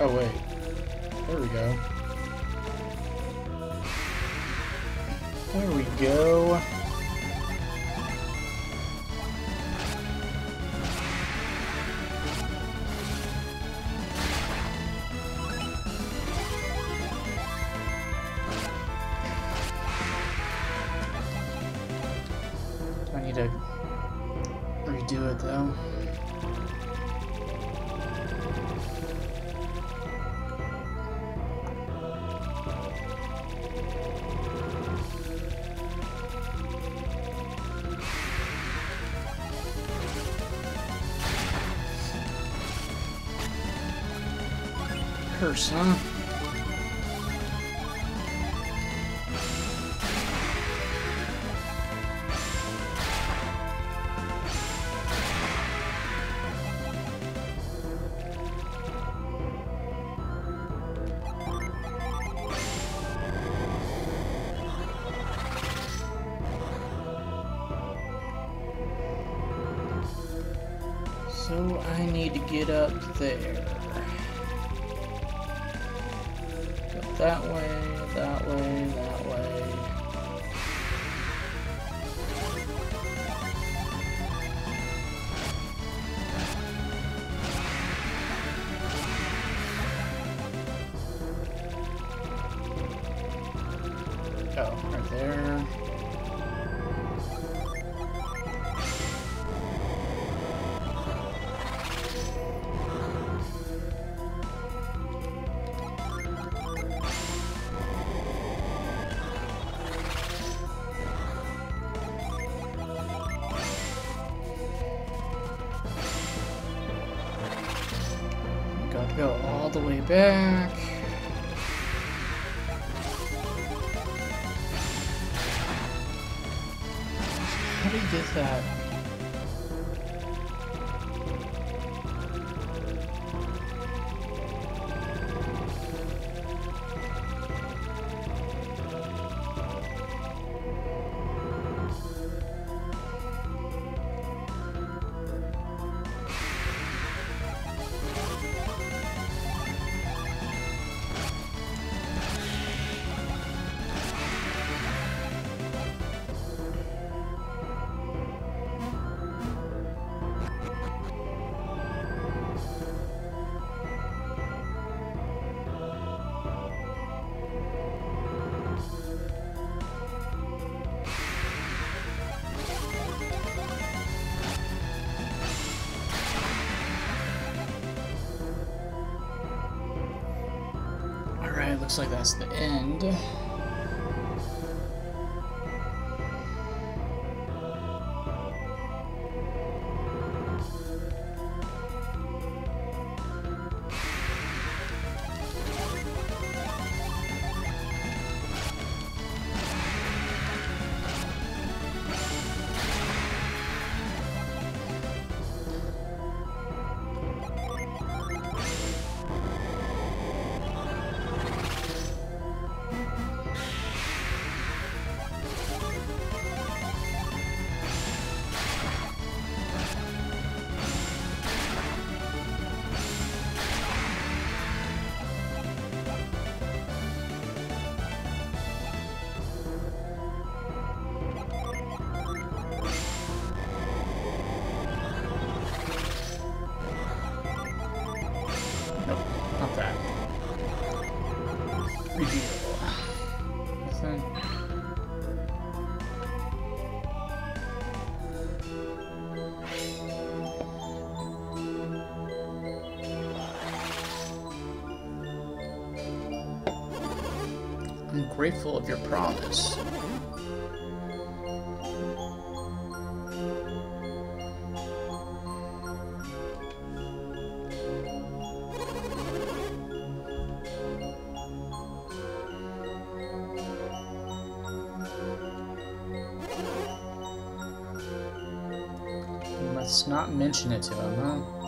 Oh, wait. There we go. There we go. Curse, huh? So I need to get up there. That way, go all the way back. How do you get that? Looks like that's the end. Grateful of your promise. Let's not mention it to him, huh?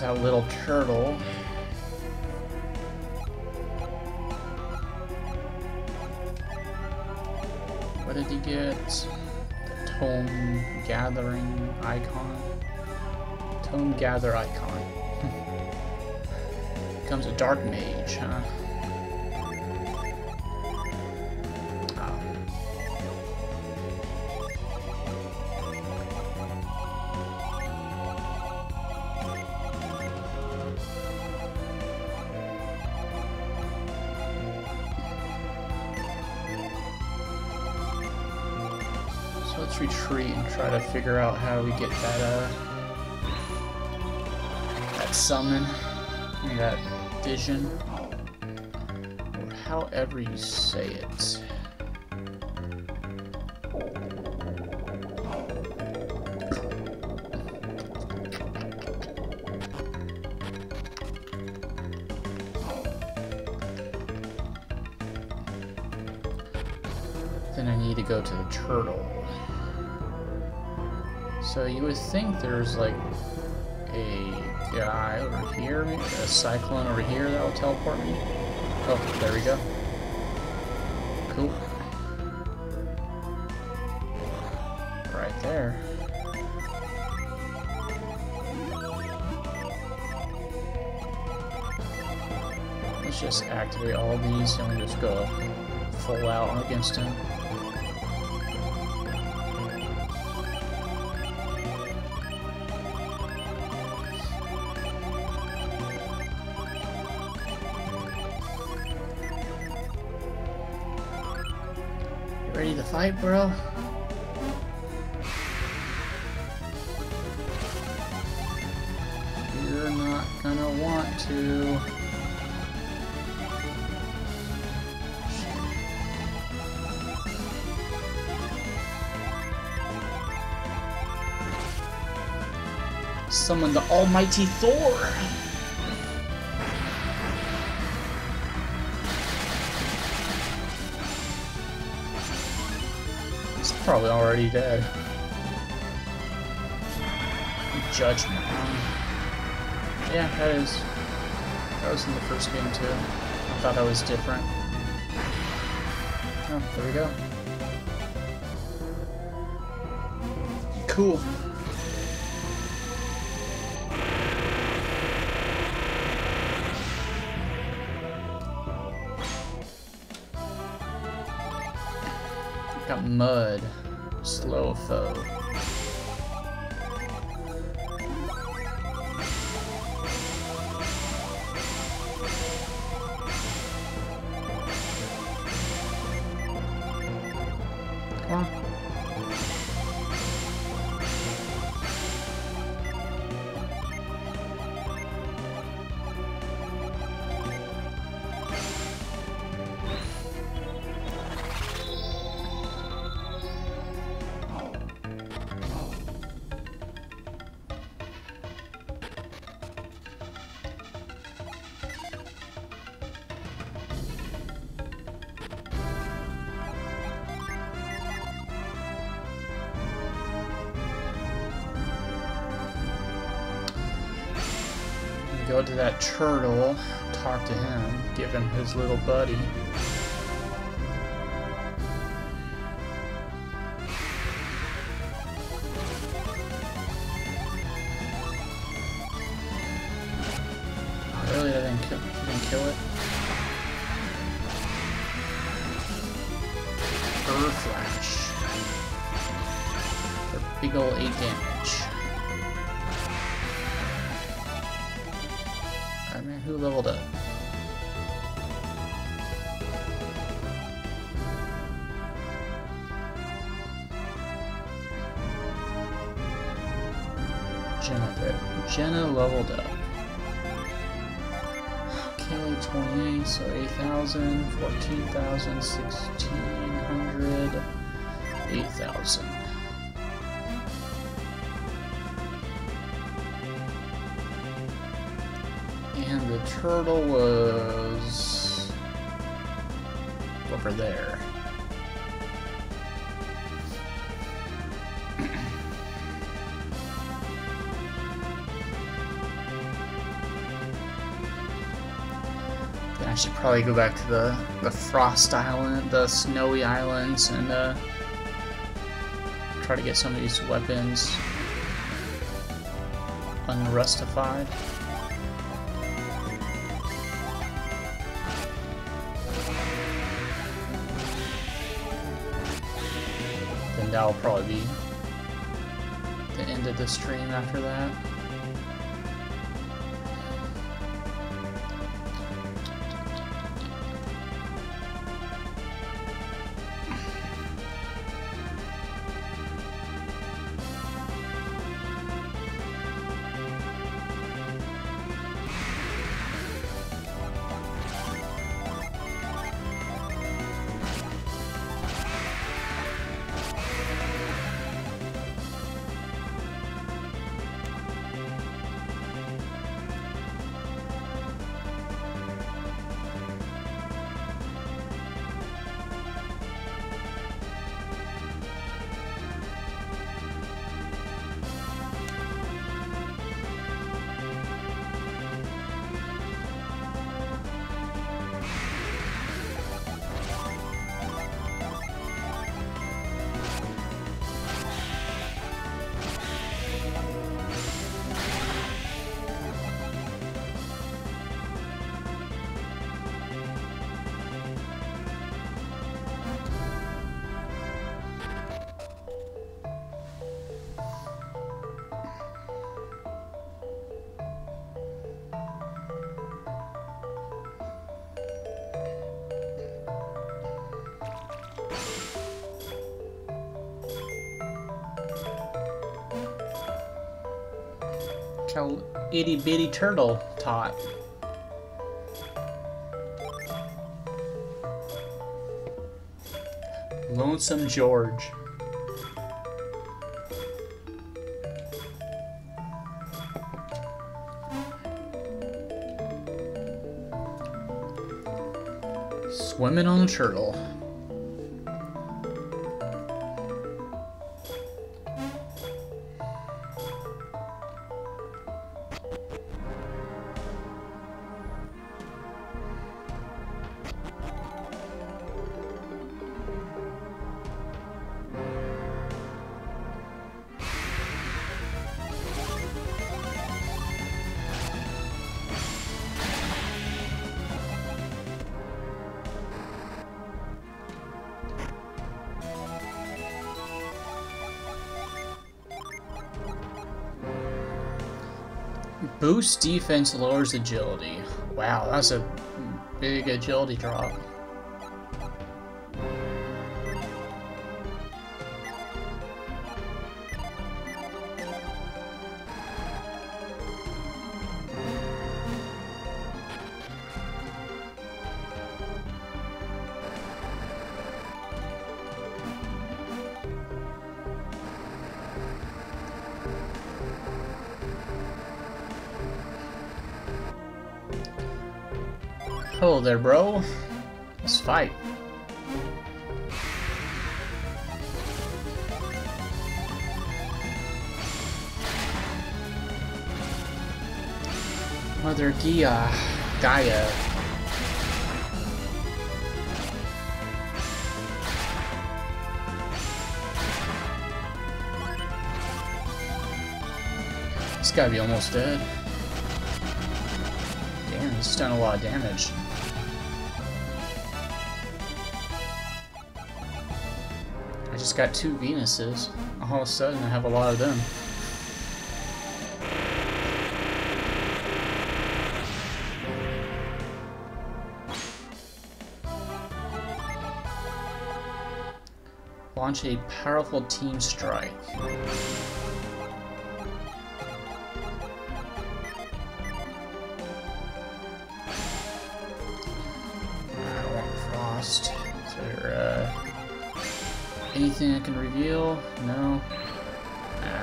That little turtle. What did he get? The tome gathering icon. Tomegathericon. Becomes a dark mage, huh? Let's retreat and try to figure out how we get that uh that summon, that vision, or however you say it. There's like a guy over here, maybe a cyclone over here that will teleport me. Oh, there we go. Cool. Right there. Let's just activate all these and we just go full out against him. Fight, bro? You're not gonna want to. Summon the almighty Thor! Probably already dead. Judgment. Yeah, that is. That was in the first game too. I thought that was different. Oh, there we go. Cool. Mud. Slow foe. Go to that turtle, talk to him, give him his little buddy. I mean, who leveled up? Jenna bit. Jenna leveled up. Okay, 28, so 8,000, 14,000, 1,600, 8,000. Turtle was over there. I should probably go back to the, the Frost Island, the Snowy Islands, and uh, try to get some of these weapons unrustified. That'll probably be the end of the stream after that. How itty bitty turtle taught. Lonesome George. Swimming on a turtle. Boost defense lowers agility. Wow, that's a big agility drop. There, bro. Let's fight. Mother Gia, Gaia. This gotta be almost dead. Damn, he's done a lot of damage. Just got two Venuses. All of a sudden, I have a lot of them. Launch a powerful team strike. Anything I can reveal? No. Nah.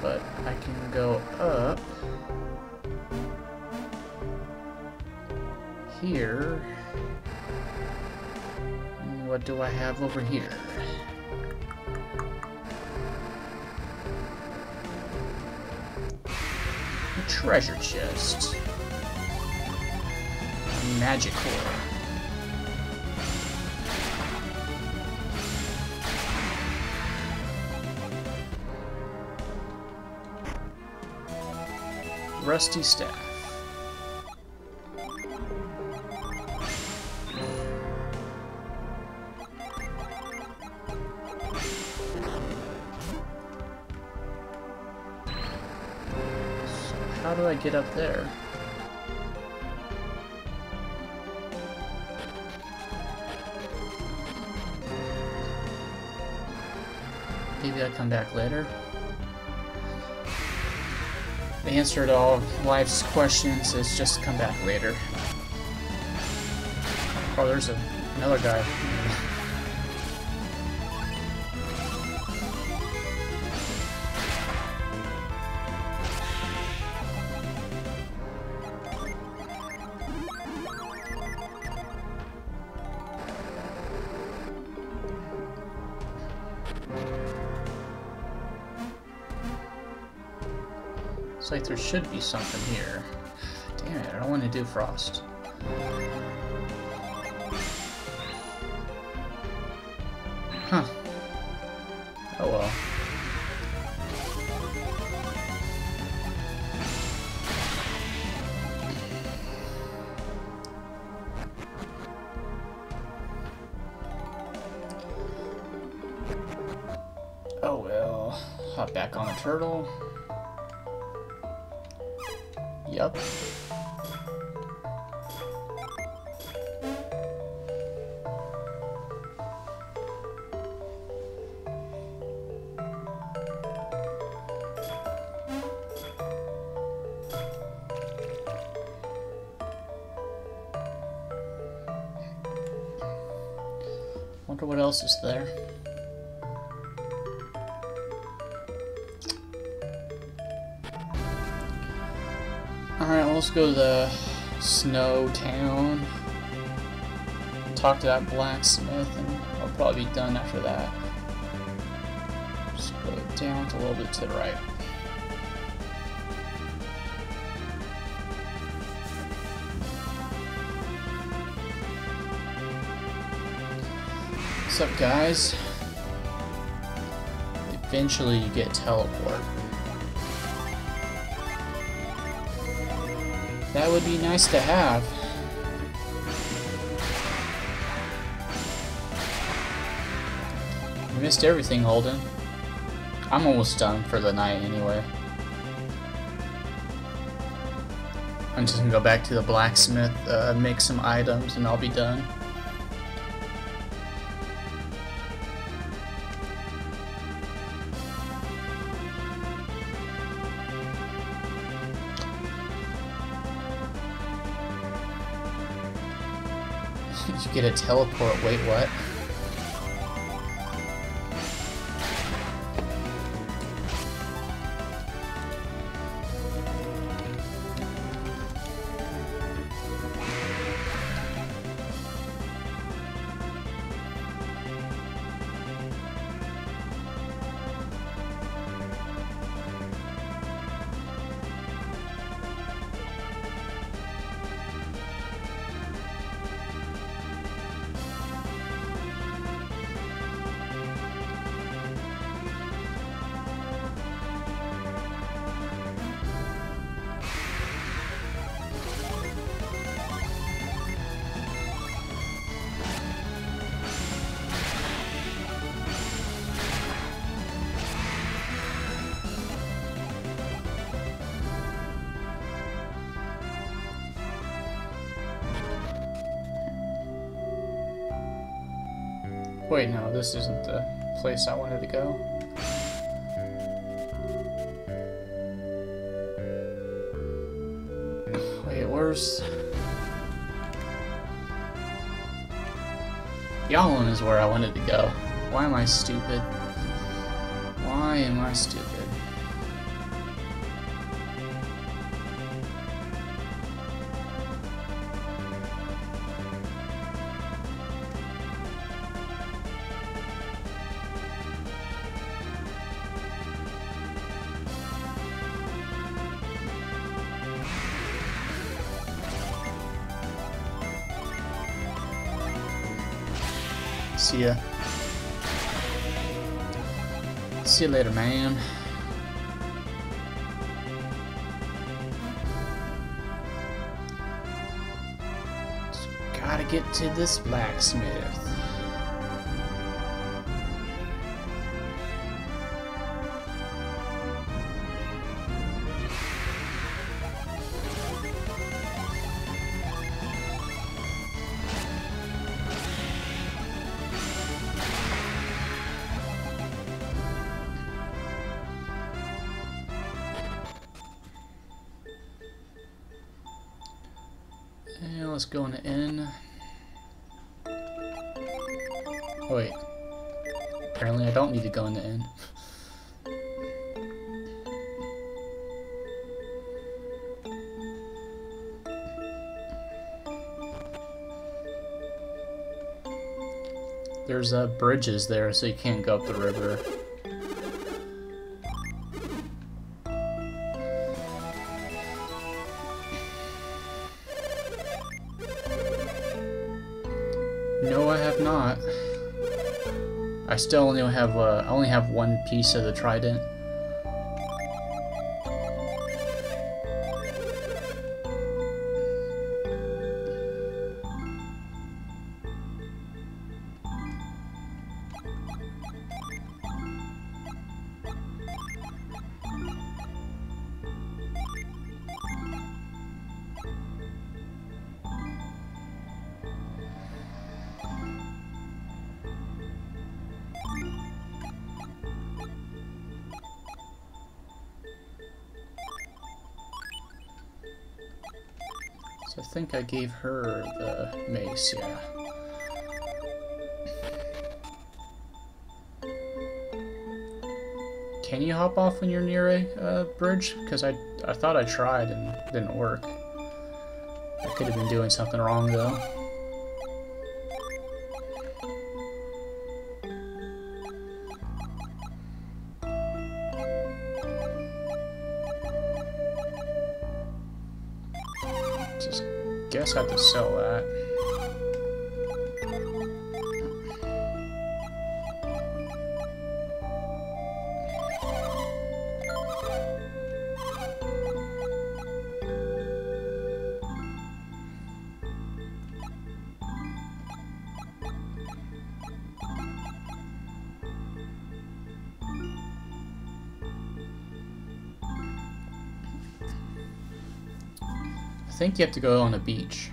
But I can go up here. And what do I have over here? A treasure chest. Magic core. Rusty staff. How do I get up there? Maybe I come back later. The answer to all of life's questions is just come back later. Oh, there's a, another guy. Something here. Damn it, I don't want to do frost. Huh. Oh well. Oh well. Hop back on the turtle. Yep. Go to the Snow Town. Talk to that blacksmith, and I'll probably be done after that. Just go down a little bit to the right. What's up, guys? Eventually, you get teleport. That would be nice to have. You missed everything, Holden. I'm almost done for the night anyway. I'm just gonna go back to the blacksmith, uh, make some items, and I'll be done. you get a teleport, wait, what? Wait, no, this isn't the place I wanted to go. Wait, where's... Yallam is where I wanted to go. Why am I stupid? Why am I stupid? See ya. See you later, man. Just gotta get to this blacksmith. There's uh, bridges there, so you can't go up the river. No, I have not. I still only have uh, I only have one piece of the trident. So I think I gave her the mace, yeah. Can you hop off when you're near a uh, bridge? Because I, I thought I tried and didn't work. I could have been doing something wrong though. Have to sell that. Think you have to go on a beach.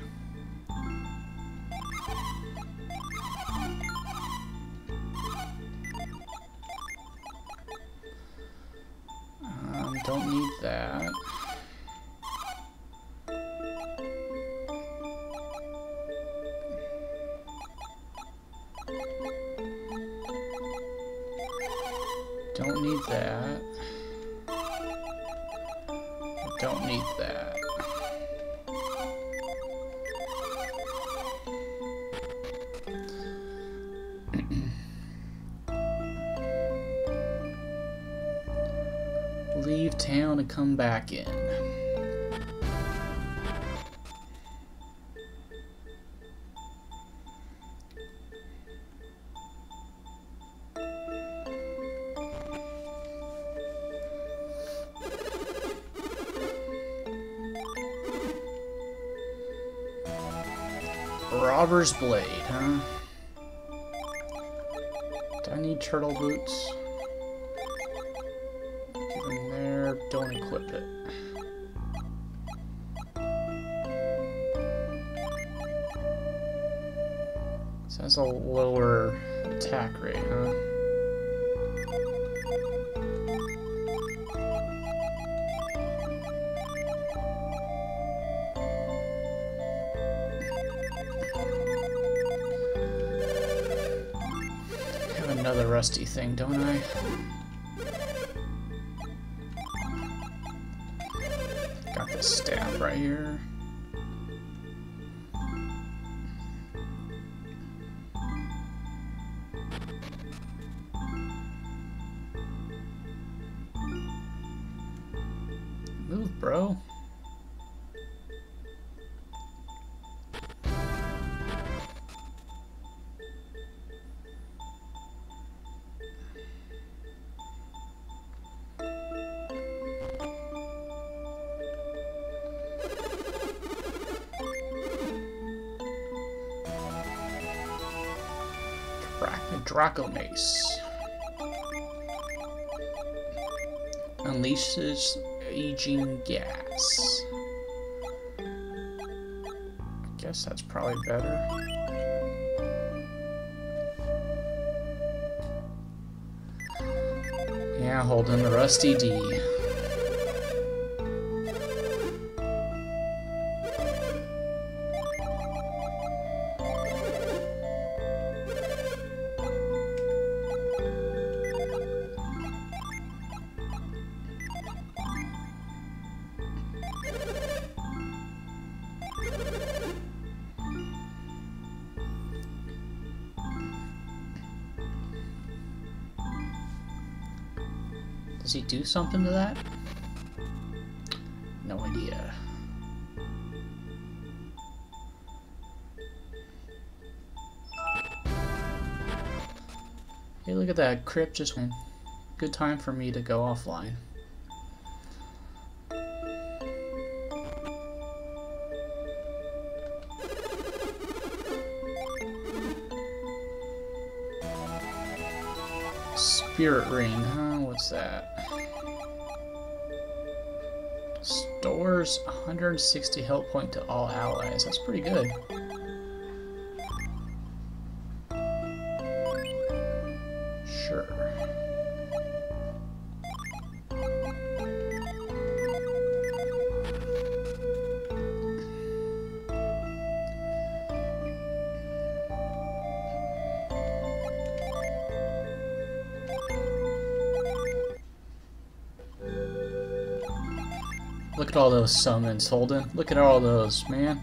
Leave town to come back in. Robber's Blade, huh? Do I need turtle boots? Another rusty thing, don't I? Got the staff right here. Draco Mace. Unleashes aging gas. I guess that's probably better. Yeah, holding the Rusty D. something to that? No idea. Hey, look at that. Crypt just went. Good time for me to go offline. Spirit ring, huh? What's that? Stores 160 health point to all allies. That's pretty good. Those summons, Holden. Look at all those, man.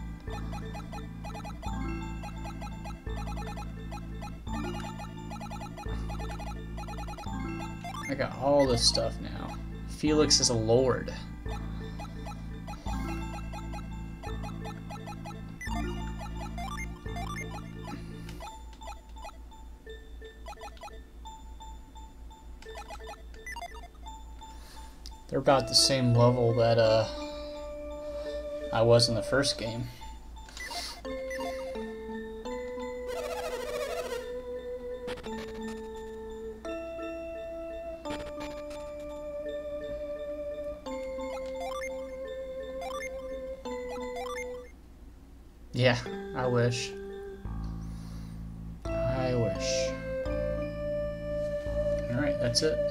I got all this stuff now. Felix is a lord. They're about the same level that uh, I was in the first game. Yeah, I wish. I wish. Alright, that's it.